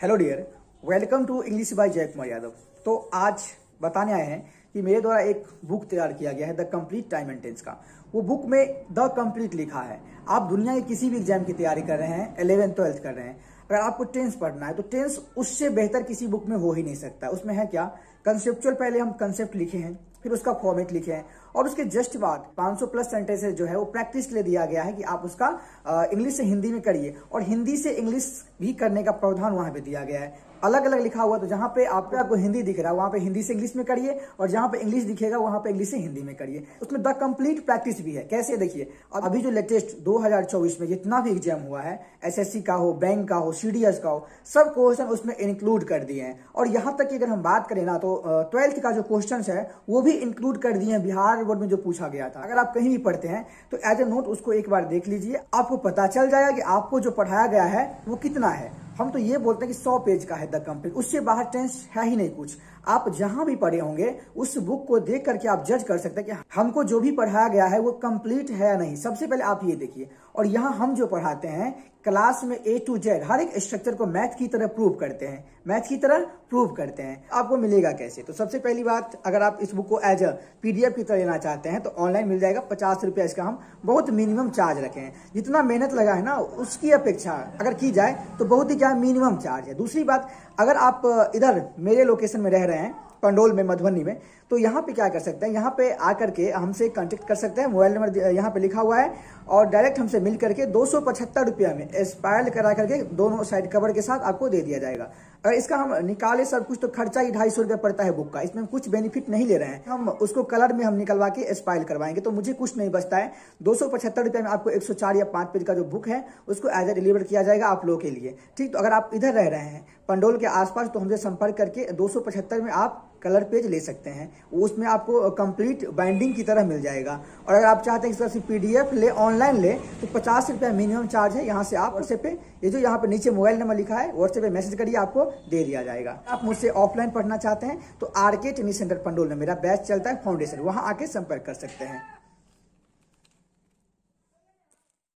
Hello dear welcome to English by Jay Kumar Yadav तो आज बताने आए हैं कि मेरे द्वारा एक बुक तैयार किया गया है the complete time and tense का। वो बुक में द कंप्लीट लिखा है। आप दुनिया के किसी भी एग्ज़ाम की तैयारी कर रहे हैं इलेवेंथ ट्वेल्थ कर रहे हैं। अगर आपको टेंस पढ़ना है तो टेंस उससे बेहतर किसी बुक में हो ही नहीं सकता। उसमें है क्या? कंसेप्चुअल पहले हम कंसेप्ट लिखे हैं। फिर उसका फॉर्मेट लिखे हैं। और उसके जस्ट बाद 500 प्लस सेंटेंसेस जो है, वो प्रैक्टिस लिए दिया गया है कि आप उसका इंग्लिश से हिंदी में करिए। और हिंदी से इंग्लिश भी करने का प्रावधान वहाँ पे दिया गया है। अलग अलग लिखा हुआ तो जहाँ पे आपको आपको हिंदी दिख रहा है, वहाँ पे हिंदी से इंग्लिश में करिए और जहाँ पे इंग्लिश दिखेगा, वहाँ पे इंग्लिश से हिंदी में करिए। उसमें द कंप्लीट प्रैक्टिस भी है। कैसे? देखिए अभी जो लेटेस्ट 2024 में जितना भी एग्ज़ाम हुआ है, एसएससी का हो, बैंक का हो, सीडीएस का हो, सब क्वेश्चन उसमें इंक्लूड कर दिए हैं। और यहाँ तक की अगर हम बात करें ना तो ट्वेल्थ का जो क्वेश्चन है, वो भी इंक्लूड कर दिए हैं बिहार बोर्ड में जो पूछा गया था। अगर आप कहीं भी पढ़ते हैं तो एज ए नोट उसको एक बार देख लीजिए। आपको पता चल जाएगा कि आपको जो पढ़ाया गया है, वो कितना है। हम तो ये बोलते हैं कि सौ पेज का है द कंप्लीट। उससे बाहर टेंस है ही नहीं कुछ। आप जहाँ भी पढ़े होंगे, उस बुक को देख करके आप जज कर सकते हैं कि हमको जो भी पढ़ाया गया है वो कंप्लीट है या नहीं। सबसे पहले आप ये देखिए। और यहाँ हम जो पढ़ाते हैं क्लास में ए टू जेड हर एक स्ट्रक्चर को मैथ की तरह प्रूव करते हैं। मैथ की तरह प्रूव करते हैं। आपको मिलेगा कैसे? तो सबसे पहली बात, अगर आप इस बुक को एज अ पीडीएफ की तरह लेना चाहते हैं तो ऑनलाइन मिल जाएगा। पचास रुपया इसका हम बहुत मिनिमम चार्ज रखे। हैं जितना मेहनत लगा है ना, उसकी अपेक्षा अगर की जाए तो बहुत ही क्या मिनिमम चार्ज है? दूसरी बात, अगर आप इधर मेरे लोकेशन में रह रहे हैं, पंडोल में, मधुबनी में तो यहाँ पे क्या कर सकते हैं? यहाँ पे आकर के हमसे कांटेक्ट कर सकते हैं मोबाइल नंबर यहाँ पे लिखा हुआ है, और डायरेक्ट हमसे मिल करके दो सौ पचहत्तर रुपया में एक्सपायर करा करके दोनों साइड कवर के साथ आपको दे दिया जाएगा। अगर इसका हम निकाले सब कुछ तो खर्चा ही ढाई सौ रुपया पड़ता है बुक का, इसमें कुछ बेनिफिट नहीं ले रहे हैं। हम उसको कलर में हम निकलवा के एक्सपायर करवाएँगे तो मुझे कुछ नहीं बचता है। दो सौ पचहत्तर रुपया में आपको एक सौ चार या पाँच पेज का जो बुक है, उसको एज ए डिलीवर किया जाएगा आप लोगों के लिए। ठीक तो अगर आप इधर रह रहे हैं, पंडोल के आसपास तो हमसे संपर्क करके दो सौ पचहत्तर में आप कलर पेज ले सकते हैं। उसमें आपको कंप्लीट बाइंडिंग की तरह मिल जाएगा। और अगर आप चाहते हैं इस तरह से पीडीएफ ले ऑनलाइन ले तो पचास रुपया मिनिमम चार्ज है। यहाँ से आप व्हाट्सएप पे, ये जो यहाँ पे नीचे मोबाइल नंबर लिखा है व्हाट्सएप पे मैसेज करिए, आपको दे दिया जाएगा। आप मुझसे ऑफलाइन पढ़ना चाहते हैं तो आर के ट्रेनिंग सेंटर पंडोल में मेरा बैच चलता है फाउंडेशन वहाँ आके संपर्क कर सकते हैं।